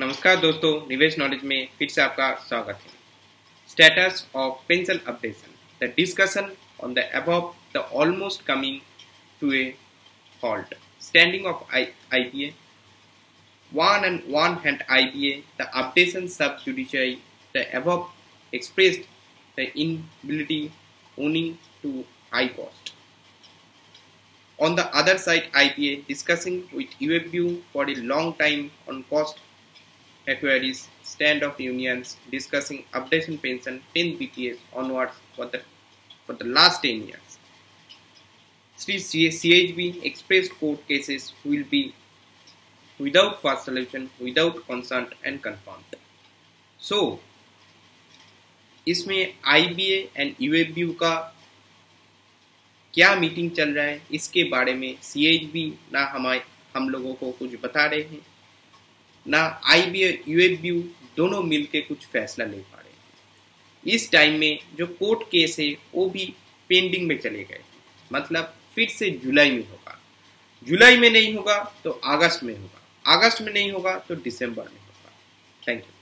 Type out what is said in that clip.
नमस्कार दोस्तों निवेश नॉलेज में फिर से आपका स्वागत है। Status of pension updation the discussion on the above the almost coming to a halt standing of I P N and one hand I P A the updation sub judiciary the above expressed the inability owing to high cost on the other side I P A discussing with you have for a long on cost Equaries stand of unions discussing updation pension 10 BPS onwards for the for the last 10 years. Three CHB expressed court cases will be without fast solution, without consent and confirmed. So, इसमें आई and you का क्या meeting चल रहा है इसके बारे में CHB ना हमारे हम लोगों को कुछ बता रहे हैं ना आई बी दोनों मिलकर कुछ फैसला ले पा रहे इस टाइम में जो कोर्ट केस है, वो भी पेंडिंग में चले गए। मतलब फिर से जुलाई में होगा। जुलाई में नहीं होगा तो अगस्त में होगा। अगस्त में नहीं होगा तो दिसंबर में होगा। Thank you